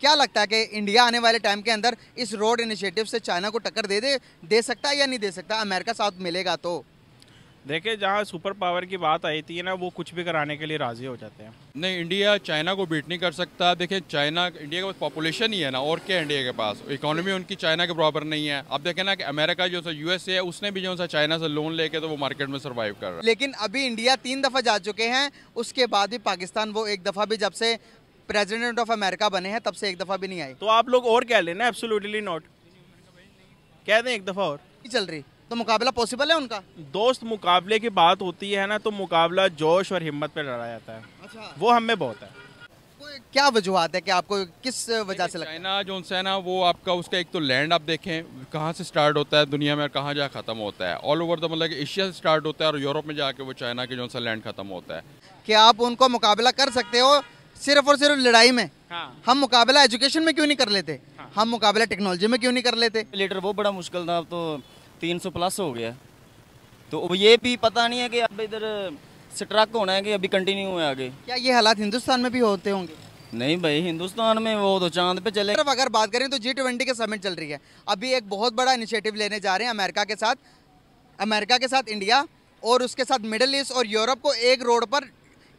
क्या लगता है कि इंडिया आने वाले टाइम के अंदर इस रोड इनिशिएटिव से चाइना को टक्कर दे दे दे सकता है या नहीं दे सकता? अमेरिका साथ मिलेगा तो। देखिए जहाँ सुपर पावर की बात आई थी ना वो कुछ भी कराने के लिए राज़ी हो जाते हैं। नहीं इंडिया चाइना को बीट नहीं कर सकता। देखिए चाइना इंडिया के पास पॉपुलेशन ही है ना और क्या इंडिया के पास? इकोनॉमी उनकी चाइना के बराबर नहीं है। अब देखें ना कि अमेरिका जो सा यूएसए है उसने भी जो सा चाइना से लोन लेके तो वो मार्केट में सर्वाइव कर रहा है। लेकिन अभी इंडिया तीन दफ़ा जा चुके हैं उसके बाद भी पाकिस्तान वो एक दफ़ा भी जब से प्रेसिडेंट ऑफ़ अमेरिका बने हैं तब से एक दफ़ा भी नहीं आए। तो आप लोग और कह लेना एब्सोल्युटली नॉट कह दें एक दफ़ा और। नहीं चल रही? तो मुकाबला पॉसिबल है उनका? दोस्त मुकाबले की बात होती है ना तो मुकाबला जोश और हिम्मत पे लड़ा जाता है। अच्छा। वो हम में बहुत है। क्या वजूहत है कि आपको किस वजह से लगता है? चाइना जो है ना वो आपका उसका एक तो लैंड आप देखें कहाँ से स्टार्ट होता है दुनिया में और कहाँ जा खत्म होता है। ऑल ओवर द मतलब कि एशिया से स्टार्ट होता है और यूरोप में जाके वो चाइना के जो सा लैंड खत्म होता है। कि आप उनको मुकाबला कर सकते हो सिर्फ़ और सिर्फ़ लड़ाई में। हाँ। हम मुकाबला एजुकेशन में क्यों नहीं कर लेते? हाँ। हम मुकाबला टेक्नोलॉजी में क्यों नहीं कर लेते? लीटर वो बड़ा मुश्किल था अब तो तीन सौ प्लस हो गया। तो अब ये भी पता नहीं है कि अब इधर स्ट्रक होना है कि अभी कंटिन्यू है आगे। क्या ये हालात हिंदुस्तान में भी होते होंगे? नहीं भाई हिंदुस्तान में वो तो चाँद पे चले। सिर्फ़ अगर बात करें तो जी ट्वेंटी के समिट चल रही है। अभी एक बहुत बड़ा इनिशिएटिव लेने जा रहे हैं अमेरिका के साथ। अमेरिका के साथ इंडिया और उसके साथ मिडल ईस्ट और यूरोप को एक रोड पर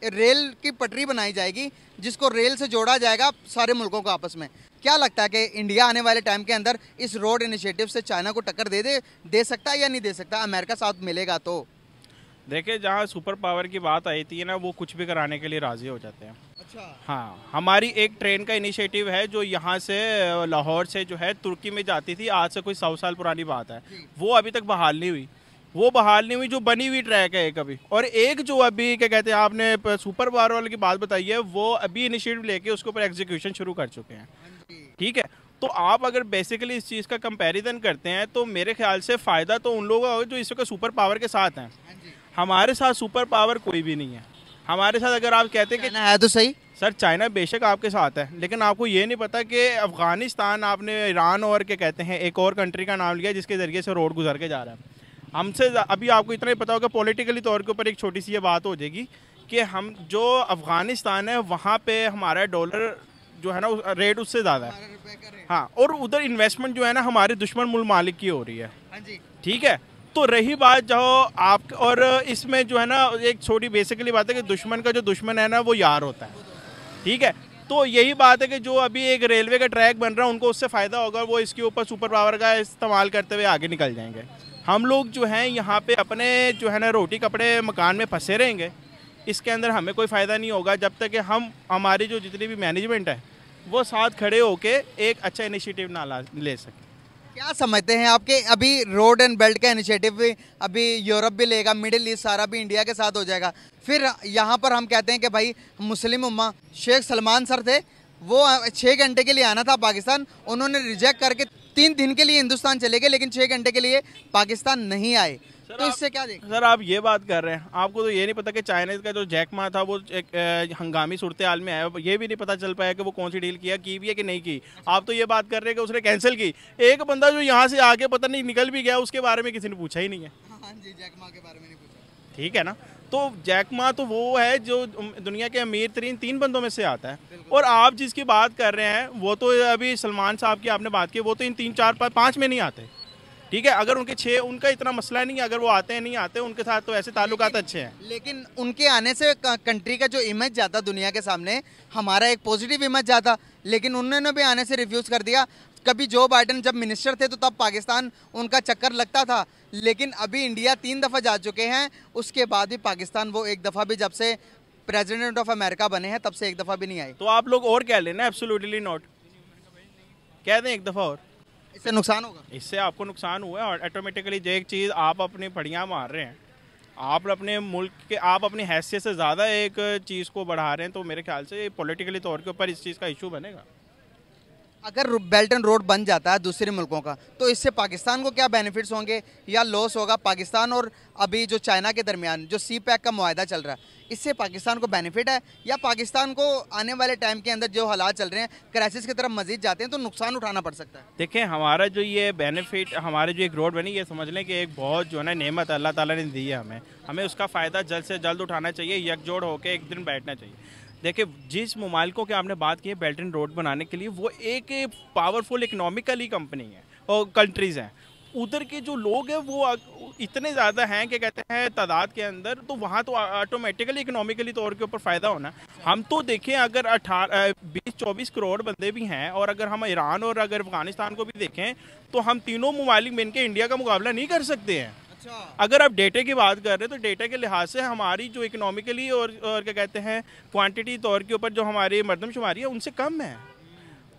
रेल की पटरी बनाई जाएगी जिसको रेल से जोड़ा जाएगा सारे मुल्कों को आपस में। क्या लगता है कि इंडिया आने वाले टाइम के अंदर इस रोड इनिशिएटिव से चाइना को टक्कर दे दे दे सकता है या नहीं दे सकता? अमेरिका साथ मिलेगा तो। देखिए जहाँ सुपर पावर की बात आई थी ना वो कुछ भी कराने के लिए राज़ी हो जाते हैं। अच्छा। हाँ हमारी एक ट्रेन का इनिशिएटिव है जो यहाँ से लाहौर से जो है तुर्की में जाती थी। आज से कोई सौ साल पुरानी बात है। वो अभी तक बहाल नहीं हुई। वो बहाल नहीं हुई जो बनी हुई ट्रैक है एक अभी। और एक जो अभी क्या कहते हैं आपने सुपर पावर वाले की बात बताई है वो अभी इनिशिएटिव लेके उसके ऊपर एग्जीक्यूशन शुरू कर चुके हैं। ठीक है? तो आप अगर बेसिकली इस चीज़ का कंपैरिजन करते हैं तो मेरे ख्याल से फ़ायदा तो उन लोगों का होगा जो इस वक्त सुपर पावर के साथ हैं। हमारे साथ सुपर पावर कोई भी नहीं है। हमारे साथ अगर आप कहते हैं कि है तो सही। सर चाइना बेशक आपके साथ है लेकिन आपको ये नहीं पता कि अफ़गानिस्तान आपने ईरान और क्या कहते हैं एक और कंट्री का नाम लिया जिसके ज़रिए से रोड गुजर के जा रहा है। हमसे अभी आपको इतना ही पता होगा पॉलिटिकली तौर के ऊपर एक छोटी सी ये बात हो जाएगी कि हम जो अफ़गानिस्तान है वहाँ पे हमारा डॉलर जो है ना उस- रेट उससे ज़्यादा है। हाँ और उधर इन्वेस्टमेंट जो है ना हमारे दुश्मन मुल्क मालिक की हो रही है। ठीक है? तो रही बात जो आप और इसमें जो है ना एक छोटी बेसिकली बात है कि दुश्मन का जो दुश्मन है ना वो यार होता है। ठीक है? तो यही बात है कि जो अभी एक रेलवे का ट्रैक बन रहा है उनको उससे फ़ायदा होगा वो इसके ऊपर सुपर पावर का इस्तेमाल करते हुए आगे निकल जाएँगे। हम लोग जो हैं यहाँ पे अपने जो है ना रोटी कपड़े मकान में फंसे रहेंगे। इसके अंदर हमें कोई फ़ायदा नहीं होगा जब तक कि हम, हमारी जो जितनी भी मैनेजमेंट है, वो साथ खड़े होके एक अच्छा इनिशिएटिव ना ला, ले सके। क्या समझते हैं आपके? अभी रोड एंड बेल्ट का इनिशिएटिव भी, अभी यूरोप भी लेगा मिडिल ईस्ट सारा भी इंडिया के साथ हो जाएगा। फिर यहाँ पर हम कहते हैं कि भाई, मुस्लिम उम्मा, शेख सलमान सर थे, वो छः घंटे के लिए आना था पाकिस्तान, उन्होंने रिजेक्ट करके तीन दिन के लिए हिंदुस्तान चले गए लेकिन छः घंटे के लिए पाकिस्तान नहीं आए। तो इससे क्या देख सर आप ये बात कर रहे हैं। आपको तो ये नहीं पता कि चाइनीज़ का जो जैकमा था वो एक हंगामी सूरत हाल में आया। ये भी नहीं पता चल पाया कि वो कौन सी डील किया की भी है कि नहीं की। आप तो ये बात कर रहे हैं कि उसने कैंसिल की। एक बंदा जो यहाँ से आके पता नहीं निकल भी गया उसके बारे में किसी ने पूछा ही नहीं है। हाँ जी जैकमा के बारे में नहीं पूछा। ठीक है ना? तो जैकमा तो वो है जो दुनिया के अमीर तरीन तीन बंदों में से आता है। और आप जिसकी बात कर रहे हैं वो तो अभी सलमान साहब की आपने बात की वो तो इन तीन चार पाँच में नहीं आते। ठीक है? अगर उनके छः उनका इतना मसला नहीं है अगर वो आते हैं नहीं आते हैं, उनके साथ तो ऐसे ताल्लुक अच्छे हैं। लेकिन उनके आने से कंट्री का जो इमेज जाता दुनिया के सामने हमारा एक पॉजिटिव इमेज जाता। लेकिन उन्होंने भी आने से रिफ्यूज़ कर दिया। कभी जो बाइडन जब मिनिस्टर थे तो तब पाकिस्तान उनका चक्कर लगता था। लेकिन अभी इंडिया तीन दफ़ा जा चुके हैं उसके बाद भी पाकिस्तान वो एक दफ़ा भी जब से प्रेसिडेंट ऑफ़ अमेरिका बने हैं तब से एक दफ़ा भी नहीं आए। तो आप लोग और कह लेना एब्सोल्युटली नॉट कह दें एक दफ़ा और। इससे नुकसान होगा। इससे आपको नुकसान हुआ है और ऑटोमेटिकली जो एक चीज़ आप अपनी फड़ियाँ मार रहे हैं आप अपने मुल्क के आप अपनी हैसियत से ज़्यादा एक चीज़ को बढ़ा रहे हैं तो मेरे ख्याल से पॉलिटिकली तौर के ऊपर इस चीज़ का इशू बनेगा। अगर बेल्ट एंड रोड बन जाता है दूसरे मुल्कों का तो इससे पाकिस्तान को क्या बेनिफिट्स होंगे या लॉस होगा पाकिस्तान और अभी जो चाइना के दरमियान, जो सी पैक का मुआदा चल रहा है, इससे पाकिस्तान को बेनिफिट है या पाकिस्तान को आने वाले टाइम के अंदर जो हालात चल रहे हैं क्राइसिस की तरफ़ मजीद जाते हैं तो नुकसान उठाना पड़ सकता है। देखें, हमारा जो ये बेनिफिट हमारे जो एक रोड बनी, ये समझ लें कि एक बहुत जो है ना नेमत अल्लाह ताला ने दी है हमें। हमें उसका फ़ायदा जल्द से जल्द उठाना चाहिए, यकजोड़ होकर एक दिन बैठना चाहिए। देखिए, जिस ममालिकों की आपने बात की है, बेल्ट एंड रोड बनाने के लिए, वो एक पावरफुल इकोनॉमिकली कंपनी है और कंट्रीज़ हैं उधर के जो लोग हैं, वो इतने ज़्यादा हैं कि कहते हैं, तादाद के अंदर तो वहाँ तो ऑटोमेटिकली इकोनॉमिकली तौर के ऊपर फ़ायदा होना। हम तो देखें, अगर अठारह बीस, चौबीस करोड़ बंदे भी हैं और अगर हम ईरान और अगर अफ़गानिस्तान को भी देखें तो हम तीनों ममालिक मिल के इंडिया का मुकाबला नहीं कर सकते हैं अच्छा। अगर आप डेटे की बात कर रहे हैं तो डेटा के लिहाज से हमारी जो इकोनॉमिकली और, और क्या कहते हैं क्वांटिटी तौर के ऊपर जो हमारी मरदमशुमारी है उनसे कम है।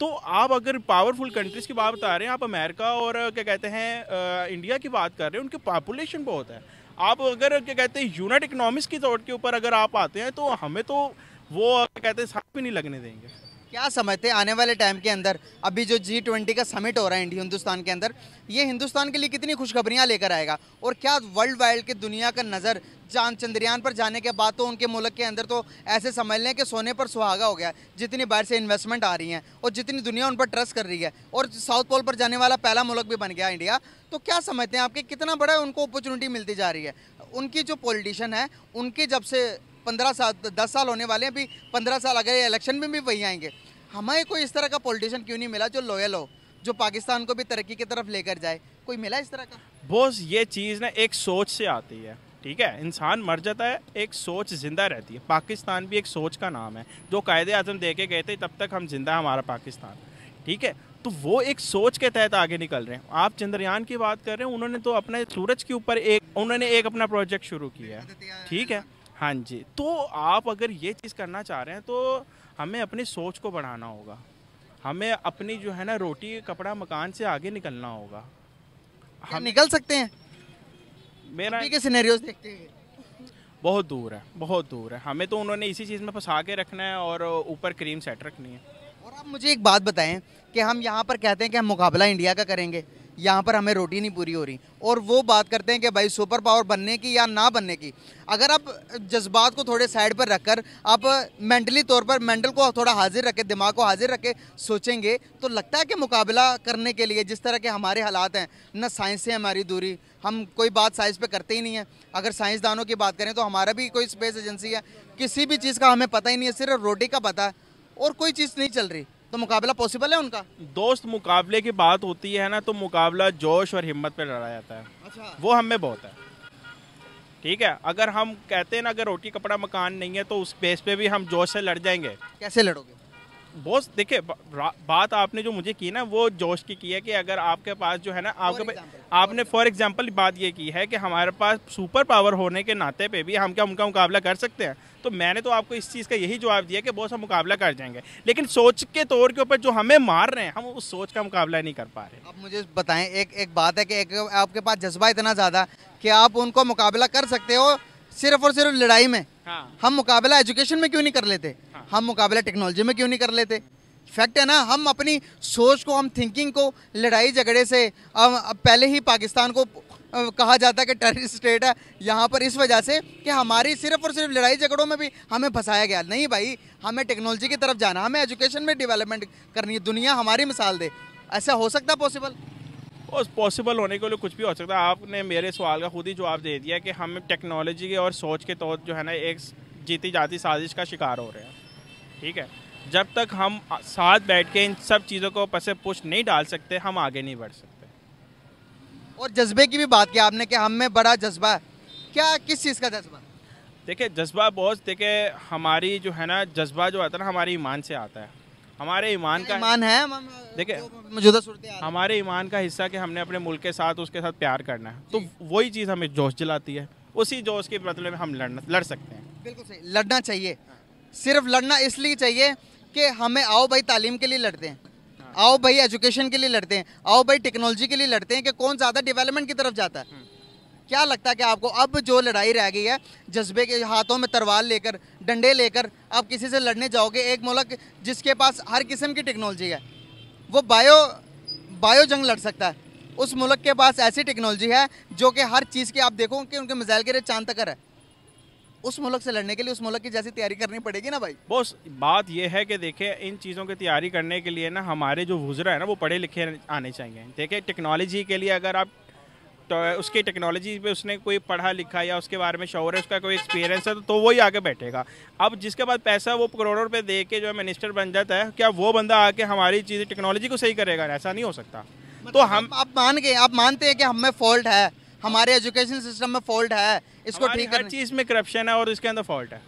तो आप अगर पावरफुल कंट्रीज़ की बात बता रहे हैं आप अमेरिका और क्या कहते हैं इंडिया की बात कर रहे हैं उनकी पॉपुलेशन बहुत है। आप अगर क्या कहते हैं यूनिट इकनॉमिक्स की तौर के ऊपर अगर आप आते हैं तो हमें तो वो कहते हैं साथ भी नहीं लगने देंगे। क्या समझते हैं आने वाले टाइम के अंदर? अभी जो जी ट्वेंटी का समिट हो रहा है हिंदुस्तान के अंदर, ये हिंदुस्तान के लिए कितनी खुशखबरियाँ लेकर आएगा? और क्या वर्ल्ड वाइड की दुनिया का नज़र चाँद चंद्रयान पर जाने के बाद तो उनके मुल्क के अंदर तो ऐसे समझ लें कि सोने पर सुहागा हो गया। जितनी बाहर से इन्वेस्टमेंट आ रही है और जितनी दुनिया उन पर ट्रस्ट कर रही है, और साउथ पोल पर जाने वाला पहला मुल्क भी बन गया इंडिया तो क्या समझते हैं आपके कितना बड़ा उनको अपॉर्चुनिटी मिलती जा रही है? उनकी जो पॉलिटिशन है, उनकी जब से पंद्रह साल दस साल होने वाले हैं अभी पंद्रह साल अगर इलेक्शन में भी वही आएँगे। हमें कोई इस तरह का पॉलिटिशियन क्यों नहीं मिला जो लॉयल हो जो पाकिस्तान को भी तरक्की की तरफ़ लेकर जाए? कोई मिला इस तरह का? बोस ये चीज़ ना एक सोच से आती है ठीक है? इंसान मर जाता है एक सोच ज़िंदा रहती है। पाकिस्तान भी एक सोच का नाम है। जो कायदे आज़म दे के गए थे तब तक हम ज़िंदा हमारा पाकिस्तान ठीक है? तो वो एक सोच के तहत आगे निकल रहे हैं। आप चंद्रयान की बात कर रहे हैं उन्होंने तो अपने सूरज के ऊपर एक उन्होंने एक अपना प्रोजेक्ट शुरू किया है ठीक है। हाँ जी। तो आप अगर ये चीज़ करना चाह रहे हैं तो हमें अपनी सोच को बढ़ाना होगा। हमें अपनी जो है ना रोटी कपड़ा मकान से आगे निकलना होगा। हम निकल सकते हैं। मेरा के देखते हैं। बहुत दूर है बहुत दूर है। हमें तो उन्होंने इसी चीज़ में फंसा के रखना है और ऊपर क्रीम सेट रखनी है। और आप मुझे एक बात बताएँ कि हम यहाँ पर कहते हैं कि हम मुकाबला इंडिया का करेंगे। यहाँ पर हमें रोटी नहीं पूरी हो रही। और वो बात करते हैं कि भाई सुपर पावर बनने की या ना बनने की। अगर आप जज्बात को थोड़े साइड पर रखकर आप मेंटली तौर पर, मेंटल को थोड़ा हाजिर रखे, दिमाग को हाजिर रखे, सोचेंगे तो लगता है कि मुकाबला करने के लिए जिस तरह के हमारे हालात हैं, न साइंस से हमारी दूरी। हम कोई बात साइंस पे करते ही नहीं है। अगर साइंसदानों की बात करें तो हमारा भी कोई स्पेस एजेंसी है। किसी भी चीज़ का हमें पता ही नहीं है, सिर्फ़ रोटी का पता है। और कोई चीज़ नहीं चल रही। तो मुकाबला पॉसिबल है उनका? दोस्त मुकाबले की बात होती है ना तो मुकाबला जोश और हिम्मत पे लड़ा जाता है। अच्छा। वो हमें में बहुत है। ठीक है अगर हम कहते हैं ना अगर रोटी कपड़ा मकान नहीं है तो उस बेस पे भी हम जोश से लड़ जाएँगे। कैसे लड़ोगे? बॉस देखिए बा- बात आपने जो मुझे की ना वो जोश की की है कि अगर आपके पास जो है ना आपके example, आपने फॉर एग्जांपल बात ये की है कि हमारे पास सुपर पावर होने के नाते पे भी हम क्या उनका मुकाबला कर सकते हैं? तो मैंने तो आपको इस चीज़ का यही जवाब दिया कि बॉस हम मुकाबला कर जाएँगे। लेकिन सोच के तौर के ऊपर जो हमें मार रहे हैं हम उस सोच का मुकाबला नहीं कर पा रहे आप मुझे बताएँ एक एक बात है कि एक आपके पास जज्बा इतना ज़्यादा कि आप उनको मुकाबला कर सकते हो सिर्फ़ और सिर्फ़ लड़ाई में। हाँ। हम मुकाबला एजुकेशन में क्यों नहीं कर लेते। हम मुकाबला टेक्नोलॉजी में क्यों नहीं कर लेते? फैक्ट है ना, हम अपनी सोच को, हम थिंकिंग को लड़ाई झगड़े से पहले ही पाकिस्तान को कहा जाता है कि टेररिस्ट स्टेट है। यहाँ पर इस वजह से कि हमारी सिर्फ़ और सिर्फ़ लड़ाई झगड़ों में भी हमें फंसाया गया। नहीं भाई, हमें टेक्नोलॉजी की तरफ़ जाना, हमें एजुकेशन में डेवलपमेंट करनी है। दुनिया हमारी मिसाल दे। ऐसा हो सकता पॉसिबल और पॉसिबल होने के लिए कुछ भी हो सकता है। आपने मेरे सवाल का खुद ही जवाब दे दिया कि हम टेक्नोलॉजी के और सोच के तौर जो है ना, एक जीती जाती साजिश का शिकार हो रहे हैं। ठीक है? जब तक हम साथ बैठ के इन सब चीज़ों को पसे पुश नहीं डाल सकते हम आगे नहीं बढ़ सकते। और जज्बे की भी बात की आपने कि हम में बड़ा जज्बा क्या किस चीज़ का जज्बा? देखिए जज्बा बहुत देखिए हमारी जो है ना जज्बा जो आता है ना हमारे ईमान से आता है। हमारे ईमान का ईमान है देखिए, मौजूदा सूरत हमारे ईमान का हिस्सा कि हमने अपने मुल्क के साथ उसके साथ प्यार करना है। तो वही चीज़ हमें जोश जलाती है। उसी जोश के बदले में हम लड़ना लड़ सकते हैं। बिल्कुल सही लड़ना चाहिए। सिर्फ़ लड़ना इसलिए चाहिए कि हमें आओ भाई तालीम के लिए लड़ते हैं। आओ भाई एजुकेशन के लिए लड़ते हैं। आओ भाई टेक्नोलॉजी के लिए लड़ते हैं कि कौन ज़्यादा डेवलपमेंट की तरफ़ जाता है। क्या लगता है कि आपको अब जो लड़ाई रह गई है, जज्बे के हाथों में तरवाल लेकर, डंडे लेकर आप किसी से लड़ने जाओगे, एक मुल्क जिसके पास हर किस्म की टेक्नोलॉजी है, वो बायो बायो जंग लड़ सकता है। उस मुल्क के पास ऐसी टेक्नोलॉजी है जो कि हर चीज़ की आप देखो कि उनके मिसाइल के रेट चाँद तक है। उस मुल्क से लड़ने के लिए उस मुल्क की जैसी तैयारी करनी पड़ेगी ना भाई? बॉस बात यह है कि देखिए इन चीज़ों की तैयारी करने के लिए ना हमारे जो वुजरा है ना वो पढ़े लिखे आने चाहिए। देखिए टेक्नोलॉजी के लिए अगर आप तो उसकी टेक्नोलॉजी पे उसने कोई पढ़ा लिखा या उसके बारे में शौर है उसका कोई एक्सपीरियंस है तो, तो वही आगे बैठेगा। अब जिसके बाद पैसा वो करोड़ों रुपए दे के जो है मिनिस्टर बन जाता है क्या वो बंदा आके हमारी चीज़ टेक्नोलॉजी को सही करेगा? ऐसा नहीं हो सकता। तो हम आप मान गए आप मानते हैं कि हमें फॉल्ट है हमारे एजुकेशन सिस्टम में फॉल्ट है इसको ठीक हर चीज़ में करप्शन है और इसके अंदर फॉल्ट है।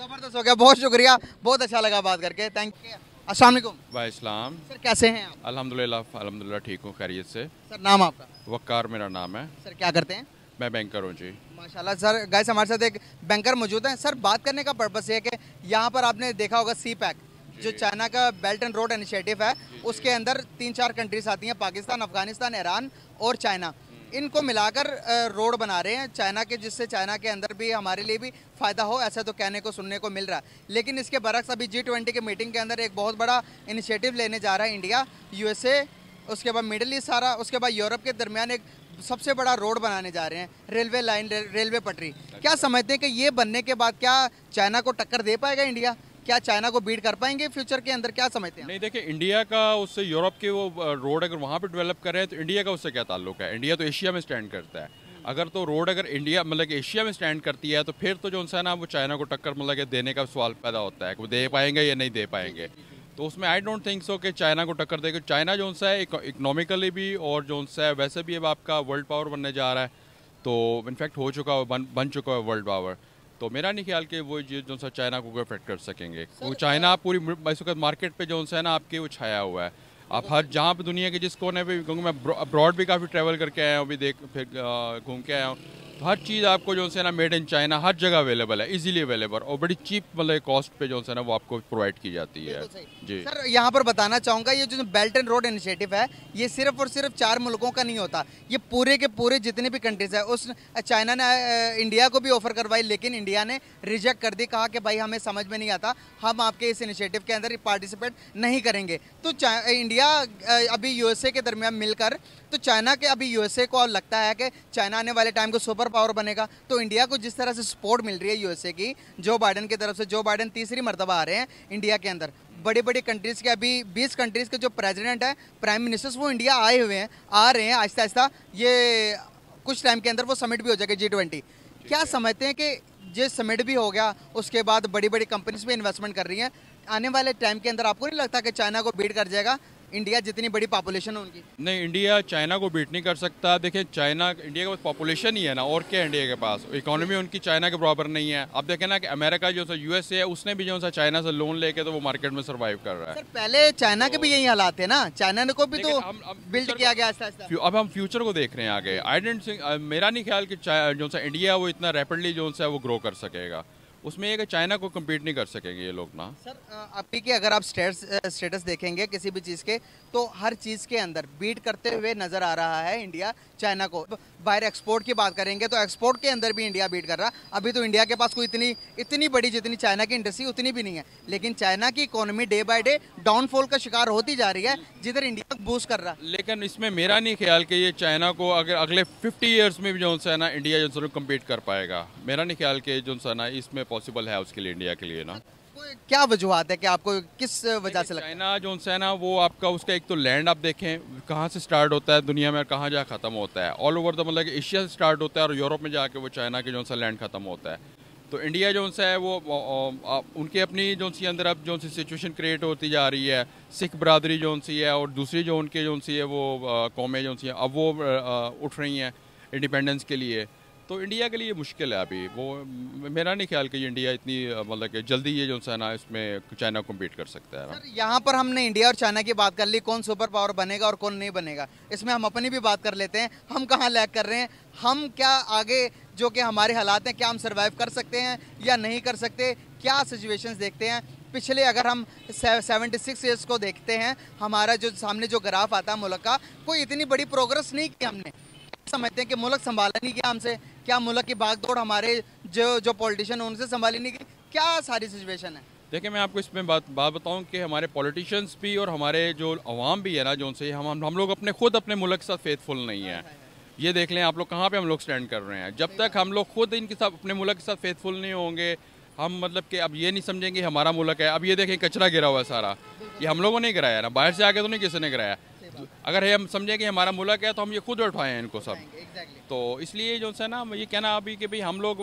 ज़बरदस्त हो गया बहुत शुक्रिया बहुत अच्छा लगा बात करके थैंक यू अस्सलाम वालेकुम। इस्लाम सर कैसे हैं आप? अल्हम्दुलिल्लाह अल्हम्दुलिल्लाह ठीक हूँ खैरियत से। सर नाम आपका? वक्कार मेरा नाम है। सर क्या करते हैं? मैं बैंकर हूँ जी। माशाल्लाह सर गाइस हमारे साथ एक बैंकर मौजूद हैं। सर बात करने का पर्पस ये है कि यहाँ पर आपने देखा होगा सी पैक जो चाइना का बेल्ट एंड रोड इनिशिएटिव है उसके अंदर तीन चार कंट्रीज़ आती हैं पाकिस्तान अफ़गानिस्तान ईरान और चाइना। इनको मिलाकर रोड बना रहे हैं चाइना के, जिससे चाइना के अंदर भी हमारे लिए भी फ़ायदा हो, ऐसा तो कहने को, सुनने को मिल रहा है। लेकिन इसके बरक्स अभी जी ट्वेंटी के मीटिंग के अंदर एक बहुत बड़ा इनिशिएटिव लेने जा रहा है इंडिया यूएसए उसके बाद मिडिल ईस्ट सारा, उसके बाद यूरोप के दरमियान एक सबसे बड़ा रोड बनाने जा रहे हैं, रेलवे लाइन, रेलवे पटरी। क्या समझते हैं कि ये बनने के बाद क्या चाइना को टक्कर दे पाएगा इंडिया क्या चाइना को बीट कर पाएँगे फ्यूचर के अंदर? क्या समझते हैं नहीं देखिए इंडिया का उससे यूरोप के वो रोड अगर वहाँ पर डेवलप कर रहे हैं तो इंडिया का उससे क्या ताल्लुक है? इंडिया तो एशिया में स्टैंड करता है। अगर तो रोड अगर इंडिया मतलब एशिया में स्टैंड करती है तो फिर तो जो है ना वो चाइना को टक्कर मतलब देने का सवाल पैदा होता है वो दे पाएँगे या नहीं दे पाएँगे। तो उसमें आई डोंट थिंक सो कि चाइना को टक्कर देगा। चाइना जो सा है इकोनॉमिकली भी और जो सा है वैसे भी अब आपका वर्ल्ड पावर बनने जा रहा है। तो इनफैक्ट हो चुका है बन, बन चुका है वर्ल्ड पावर तो मेरा नहीं ख्याल कि वो ये जो सा चाइना को अफेक्ट कर सकेंगे। वो चाइना पूरी इस वक्त मार्केट पे जो सा है ना आपके वो छाया हुआ है। आप हर जहाँ पे दुनिया के जिस कोने पे क्योंकि मैं अब्रॉड भी काफ़ी ट्रैवल करके आया हूँ अभी देख फिर घूम के आया हूँ। हर चीज़ आपको जो है ना मेड इन चाइना हर जगह अवेलेबल है इजीली अवेलेबल और बड़ी चीप मतलब कॉस्ट पे जो है ना वो आपको प्रोवाइड की जाती है। जी। सर यहाँ पर बताना चाहूँगा ये जो बेल्ट एंड रोड इनिशिएटिव है ये सिर्फ़ और सिर्फ़ चार मुल्कों का नहीं होता ये पूरे के पूरे जितने भी कंट्रीज़ है उस चाइना ने इंडिया को भी ऑफ़र करवाई लेकिन इंडिया ने रिजेक्ट कर दी कहा कि भाई हमें समझ में नहीं आता हम आपके इस इनिशिएटिव के अंदर पार्टिसिपेट नहीं करेंगे। तो इंडिया अभी यूएसए के दरमियान मिलकर तो चाइना के अभी यूएसए को लगता है कि चाइना आने वाले टाइम को सुपर पावर बनेगा। तो इंडिया को जिस तरह से सपोर्ट मिल रही है यूएसए की जो बाइडन की तरफ़ से जो बाइडन तीसरी मरतबा आ रहे हैं इंडिया के अंदर। बड़ी बड़ी कंट्रीज़ के, अभी 20 कंट्रीज़ के जो प्रेसिडेंट हैं प्राइम मिनिस्टर्स वो इंडिया आए हुए हैं, आ रहे हैं आहिस्ता आहिस्ता ये कुछ टाइम के अंदर वो समिट भी हो जाएगा जी ट्वेंटी क्या समझते हैं कि ये समिट भी हो गया, उसके बाद बड़ी बड़ी कंपनीज़ भी इन्वेस्टमेंट कर रही हैं। आने वाले टाइम के अंदर आपको नहीं लगता कि चाइना को बीट कर जाएगा? इंडिया जितनी बड़ी पॉपुलेशन है उनकी? नहीं इंडिया चाइना को बीट नहीं कर सकता। देखिए चाइना इंडिया के पास पॉपुलेशन ही है ना और क्या इंडिया के पास? इकोनॉमी उनकी चाइना के बराबर नहीं है। अब देखें ना कि अमेरिका जो सा यूएसए है उसने भी जो सा चाइना से लोन लेके तो वो मार्केट में सर्वाइव कर रहा है। सर पहले चाइना के भी यही हालात है ना? चाइना ने को भी तो बिल्ड किया गया अब हम फ्यूचर को देख रहे हैं आगे। आई डेंट मेरा नहीं ख्याल कि जो सा इंडिया वो इतना रैपिडली जो सा है वो ग्रो कर सकेगा। उसमें ये कि चाइना को कम्पीट नहीं कर सकेंगे ये लोग ना। सर अभी कि अगर आप स्टेटस स्टेटस देखेंगे किसी भी चीज़ के तो हर चीज़ के अंदर, बीट करते हुए नज़र आ रहा है इंडिया चाइना को। बाहर एक्सपोर्ट की बात करेंगे तो एक्सपोर्ट के अंदर भी इंडिया बीट कर रहा। अभी तो इंडिया के पास कोई इतनी इतनी बड़ी जितनी चाइना की इंडस्ट्री उतनी भी नहीं है। लेकिन चाइना की economy day by day downfall का शिकार होती जा रही है, जिधर इंडिया बूस्ट कर रहा। लेकिन इसमें मेरा नहीं ख्याल कि ये चाइना को अगर अगले फिफ्टी ईयर्स में भी जो है ना इंडिया जो कम्पीट कर पाएगा। मेरा नहीं ख्याल कि जो सा ना इसमें पॉसिबल है उसके लिए इंडिया के लिए ना। क्या वजूहत है कि आपको किस वजह से लगता है? चाइना जो है ना वो आपका उसका एक तो लैंड आप देखें कहाँ से स्टार्ट होता है दुनिया में कहाँ जा ख़त्म होता है। ऑल ओवर द मतलब एशिया से स्टार्ट होता है और यूरोप में जाके वो चाइना के जो सा लैंड ख़त्म होता है। तो इंडिया जो है वो अ, अपनी जो सी अंदर अब जो सिचुएशन क्रिएट होती जा रही है। सिख बरदरी जो सी है और दूसरी जो उनके जो सी है वो कौमें जो सी हैं अब वो उठ रही हैं इंडिपेंडेंस के लिए। तो इंडिया के लिए मुश्किल है अभी। वो, मेरा नहीं ख्याल कि इंडिया इतनी मतलब कि जल्दी ये जो है ना इसमें चाइना कम्पीट कर सकता है। सर, यहाँ पर हमने इंडिया और चाइना की बात कर ली, कौन सुपर पावर बनेगा और कौन नहीं बनेगा। इसमें हम अपनी भी बात कर लेते हैं, हम कहाँ लैग कर रहे हैं, हम क्या आगे जो कि हमारे हालात हैं, क्या हम सर्वाइव कर सकते हैं या नहीं कर सकते, क्या सिचुएशंस देखते हैं। पिछले अगर हम सेवेंटी सिक्स ईयर्स को देखते हैं, हमारा जो, सामने जो ग्राफ आता है मुल्क का, कोई इतनी बड़ी प्रोग्रेस नहीं की हमने। समझते हैं कि मुल्क संभाला नहीं गया हमसे। क्या मुल्क की भागदौड़ हमारे जो जो पॉलिटिशियन उनसे संभाली नहीं गई क्या सारी सिचुएशन है? देखिए मैं आपको इसमें बात बात बताऊँ कि हमारे पॉलिटिशियंस भी और हमारे जो अवाम भी है ना जो उनसे हम हम हम लोग अपने खुद अपने मुल्क के साथ फेथफुल नहीं है। ये देख लें आप लोग कहाँ पे हम लोग स्टैंड कर रहे हैं? जब तक हम लोग खुद इनके साथ अपने मुल्क के साथ फेथफुल नहीं होंगे हम मतलब कि अब ये नहीं समझेंगे हमारा मुल्क है। अब ये देखें कचरा गिरा हुआ है सारा। ये हम लोगों ने गिराया ना बाहर से आके तो नहीं किसी ने गिराया। अगर हम समझे कि हमारा मुल्क है तो हम ये खुद उठाएँ इनको सब। तो इसलिए जो है ना ये कहना अभी कि भाई हम लोग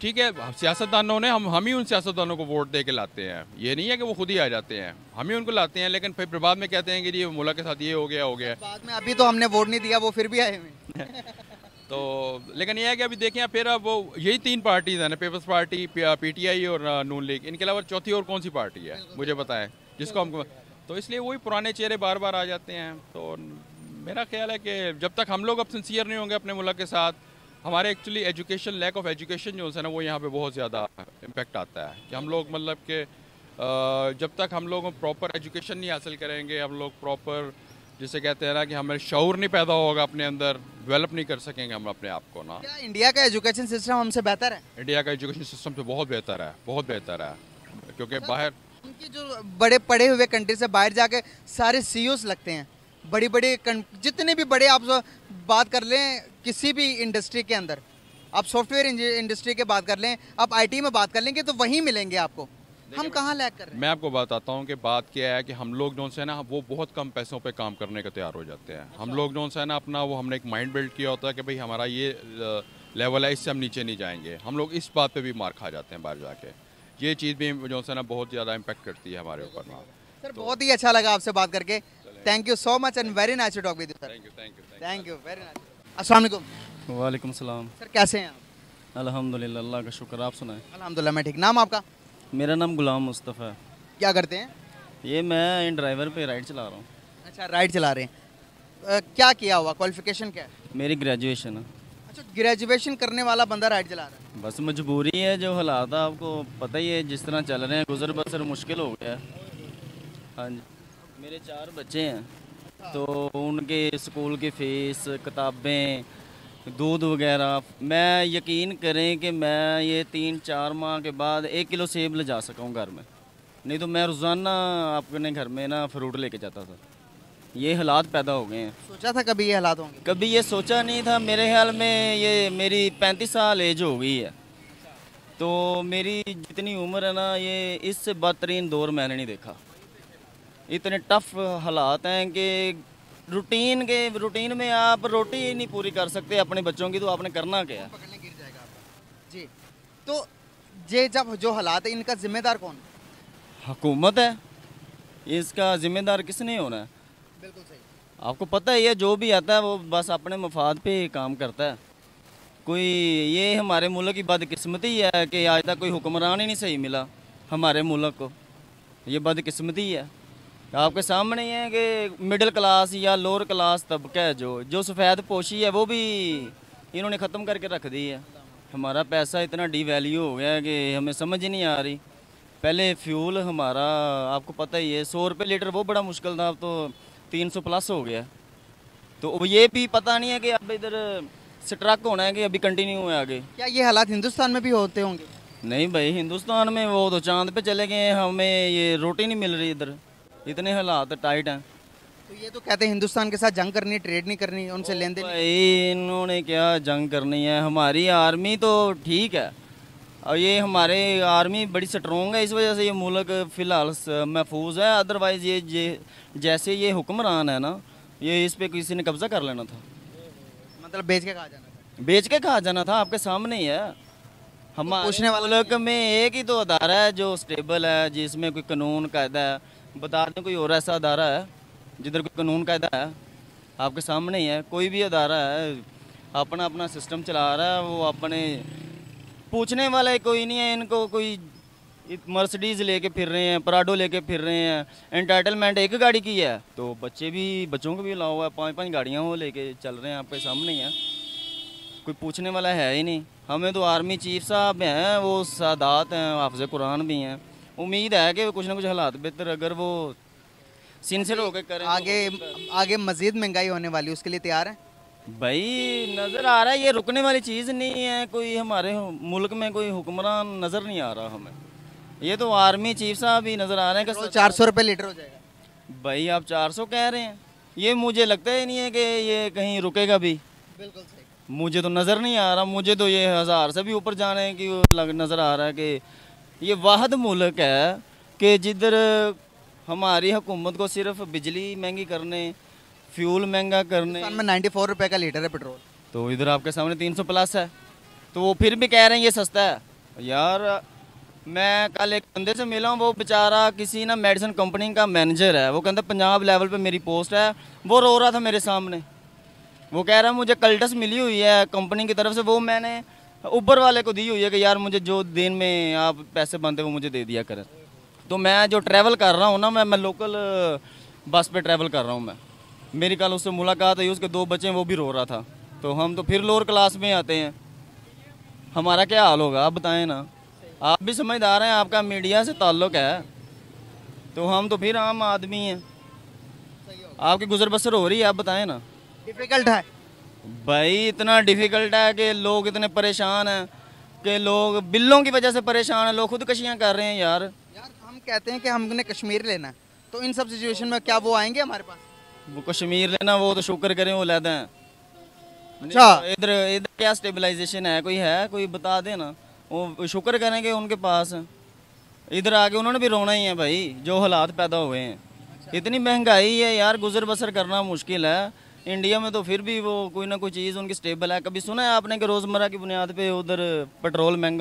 ठीक है सियासतदानों ने हम हम ही उन सियासतदानों को वोट दे के लाते हैं। ये नहीं है कि वो खुद ही आ जाते हैं। हम ही उनको लाते हैं लेकिन फिर बाद में कहते हैं कि जी मुल्क के साथ ये हो गया हो गया। बाद में अभी तो हमने वोट नहीं दिया वो फिर भी आए हुए तो लेकिन ये है कि अभी देखें फिर अब वो यही तीन पार्टीज़ हैं ना पीपल्स पार्टी पीटीआई और नून लीग। इनके अलावा चौथी और कौन सी पार्टी है? मुझे बताएँ जिसको हम तो इसलिए वही पुराने चेहरे बार बार आ जाते हैं। तो मेरा ख्याल है कि जब तक हम लोग अब सिंसियर नहीं होंगे अपने मुल्क के साथ हमारे actually education lack of education जो है ना वो यहाँ पे बहुत ज़्यादा इम्पेक्ट आता है। कि हम लोग मतलब कि जब तक हम लोग प्रॉपर एजुकेशन नहीं हासिल करेंगे हम लोग प्रॉपर जिसे कहते हैं ना कि हमें शौर नहीं पैदा होगा अपने अंदर डेवलप नहीं कर सकेंगे हम अपने आप को ना। क्या इंडिया का एजुकेशन सिस्टम हमसे बेहतर है? इंडिया का एजुकेशन सिस्टम तो बहुत बेहतर है बहुत बेहतर है। क्योंकि बाहर उनकी जो बड़े पढ़े हुए कंट्री से बाहर जाके सारे सीईओस लगते हैं। बड़ी बड़ी जितने भी बड़े आप बात कर लें किसी भी इंडस्ट्री के अंदर आप सॉफ्टवेयर इंडस्ट्री के बात कर लें आप आईटी में बात कर लेंगे तो वहीं मिलेंगे आपको। हम कहाँ लैक कर रहे हैं? मैं आपको बताता हूँ कि बात क्या है कि हम लोग जो है ना वो बहुत कम पैसों पे काम करने को तैयार हो जाते हैं। अच्छा। हम लोग जो है ना अपना वो हमने एक माइंड बिल्ड किया होता है कि भाई हमारा ये लेवल है इससे हम नीचे नहीं जाएँगे। हम लोग इस बात पे भी मार खा जाते हैं बाहर जाके। ये चीज़ भी जो है ना बहुत ज़्यादा इम्पेक्ट करती है हमारे ऊपर ना सर तो, बहुत ही अच्छा लगा आपसे बात करके। Thank you so much and very nice to talk with you sir thank you thank you thank you very nice अस्सलाम वालेकुम वालेकुम सलाम। सर कैसे हैं आप? अल्हम्दुलिल्लाह अल्लाह का शुक्र आप सुनाएँ। अल्हम्दुलिल्लाह मैं ठीक। नाम आपका? मेरा नाम गुलाम मुस्तफ़ा है। क्या करते हैं? ये मैं इन ड्राइवर पे राइड चला रहा हूँ। अच्छा राइड चला रहे हैं। क्या किया हुआ? क्वालिफिकेशन क्या है? मेरी ग्रेजुएशन है। अच्छा ग्रेजुएशन करने वाला बंदा राइड चला रहा है। बस मजबूरी है, जो हालात है आपको पता ही है, जिस तरह चल रहे हैं, गुजर बसर मुश्किल हो गया हाँ। जी। मेरे चार बच्चे हैं तो उनके स्कूल की फ़ीस, किताबें, दूध वगैरह, मैं यकीन करें कि मैं ये तीन चार माह के बाद एक किलो सेब ले जा सका घर में। नहीं तो मैं रोज़ाना अपने घर में ना फ्रूट लेके जाता था। ये हालात पैदा हो गए हैं। सोचा था कभी ये हालात होंगे? कभी ये सोचा नहीं था। मेरे ख्याल में ये मेरी पैंतीस साल एज हो गई है। तो मेरी जितनी उम्र है ना ये इससे बदतरीन दौर मैंने नहीं देखा। इतने टफ हालात हैं कि रूटीन के रूटीन में आप रोटी ही नहीं पूरी कर सकते अपने बच्चों की तो आपने करना क्या? है गिर जाएगा आपका। जी। तो ये जब जो हालात है इनका जिम्मेदार कौन? हुकूमत है। इसका जिम्मेदार किसने होना है? बिल्कुल सही। आपको पता ही है जो भी आता है, वो बस अपने मफाद पे काम करता है। कोई, ये हमारे मुल्क की बदकिस्मती है कि आज तक कोई हुक्मरान ही नहीं सही मिला हमारे मुल्क को। ये बदकिस्मती है आपके सामने ही है कि मिडिल क्लास या लोअर क्लास तबका है जो जो सफ़ेद पोशी है, वो भी इन्होंने ख़त्म करके रख दी है। हमारा पैसा इतना डी वैल्यू हो गया है कि हमें समझ ही नहीं आ रही। पहले फ्यूल हमारा, आपको पता ही है, सौ रुपये लीटर वो बड़ा मुश्किल था, अब तो तीन सौ प्लस हो गया। तो अब ये भी पता नहीं है कि अब इधर स्ट्रक होना है कि अभी कंटिन्यू है आगे। क्या ये हालात हिंदुस्तान में भी होते होंगे? नहीं भाई हिंदुस्तान में वो तो चाँद पे चले गए हमें ये रोटी नहीं मिल रही इधर। इतने हालात टाइट हैं। तो ये तो कहते हैं हिंदुस्तान के साथ जंग करनी ट्रेड नहीं करनी उनसे लेन देन भाई इन्होंने क्या जंग करनी है? हमारी आर्मी तो ठीक है। और ये हमारे आर्मी बड़ी स्ट्रोंग है इस वजह से ये मुल्क फ़िलहाल महफूज है। अदरवाइज़ ये जे जैसे ये हुक्मरान है ना ये इस पर किसी ने कब्ज़ा कर लेना था। मतलब बेच के कहा जाना था। बेच के कहा जाना था आपके सामने ही है। हमारे पूछने वाला मुल्क में एक ही तो अदारा है जो स्टेबल है जिसमें कोई कानून कायदा है। बता दें कोई और ऐसा अदारा है जिधर कोई कानून कायदा है? आपके सामने ही है कोई भी अदारा है अपना अपना सिस्टम चला रहा है वो अपने पूछने वाला ही कोई नहीं है इनको कोई मर्सिडीज लेके फिर रहे हैं पराडो लेके फिर रहे हैं एंटाइटलमेंट एक गाड़ी की है। तो बच्चे भी बच्चों को भी अलाउ हुआ है पाँच पाँच गाड़ियाँ वो लेके चल रहे हैं आपके सामने ही है। कोई पूछने वाला है ही नहीं। हमें तो आर्मी चीफ साहब हैं वो सादात हैं हाफज कुरान भी हैं। उम्मीद है कि कुछ ना कुछ हालात बेहतर अगर वो सिंसियर होकर करें आगे तो आगे आगे मजीद महँगाई होने वाली उसके लिए तैयार है? भाई नज़र आ रहा है ये रुकने वाली चीज़ नहीं है। कोई हमारे मुल्क में कोई हुक्मरान नज़र नहीं आ रहा हमें। ये तो आर्मी चीफ साहब ही नज़र आ रहे हैं कि चार सौ रुपये लीटर हो जाएगा। भाई आप 400 कह रहे हैं। ये मुझे लगता ही नहीं है कि ये कहीं रुकेगा भी। बिल्कुल सही मुझे तो नज़र नहीं आ रहा। मुझे तो ये हज़ार से भी ऊपर जाने की नज़र आ रहा है कि ये वाहद मुल्क है कि जिधर हमारी हुकूमत को सिर्फ़ बिजली महँगी करने फ्यूल महँगा करने में नाइन्टी फोर रुपये का लीटर है पेट्रोल। तो इधर आपके सामने तीन सौ प्लस है। तो वो फिर भी कह रहे हैं ये सस्ता है। यार मैं कल एक बंदे से मिला हूँ वो बेचारा किसी ना मेडिसिन कंपनी का मैनेजर है। वो कहता पंजाब लेवल पे मेरी पोस्ट है। वो रो रहा था मेरे सामने। वो कह रहा है मुझे कल्टस मिली हुई है कंपनी की तरफ़ से। वो मैंने ऊबर वाले को दी हुई है कि यार मुझे जो दिन में आप पैसे बनते वो मुझे दे दिया करें। तो मैं जो ट्रैवल कर रहा हूँ ना मैं मैं लोकल बस पे ट्रैवल कर रहा हूँ मैं। मेरी कल उससे मुलाकात हुई उसके दो बच्चे वो भी रो रहा था। तो हम तो फिर लोअर क्लास में आते हैं। हमारा क्या हाल होगा आप बताएँ ना। आप भी समझदार हैं आपका मीडिया से ताल्लुक है। तो हम तो फिर आम आदमी हैं। आपकी गुजर बसर हो रही है आप बताएँ ना। डिफ़िकल्ट है। भाई इतना डिफ़िकल्ट है कि लोग इतने परेशान हैं कि लोग बिल्लों की वजह से परेशान हैं। लोग खुदकशियाँ कर रहे हैं यार। यार हम कहते हैं कि हमने कश्मीर लेना है। तो इन सब सिचुएशन में क्या वो आएँगे हमारे पास? वो कश्मीर लेना वो तो शुक्र करें वो लेते हैं। अच्छा। इधर इधर क्या स्टेबलाइजेशन है? कोई है? कोई बता दे ना। वो शुक्र करेंगे उनके पास इधर आके उन्होंने भी रोना ही है भाई जो हालात पैदा हुए हैं। इतनी महँगाई है यार गुजर बसर करना मुश्किल है। इंडिया में तो फिर भी वो कोई ना कोई चीज़ उनकी स्टेबल है। कभी सुना है आपने कि रोज़मर्रा की बुनियाद पे उधर पेट्रोल महँगा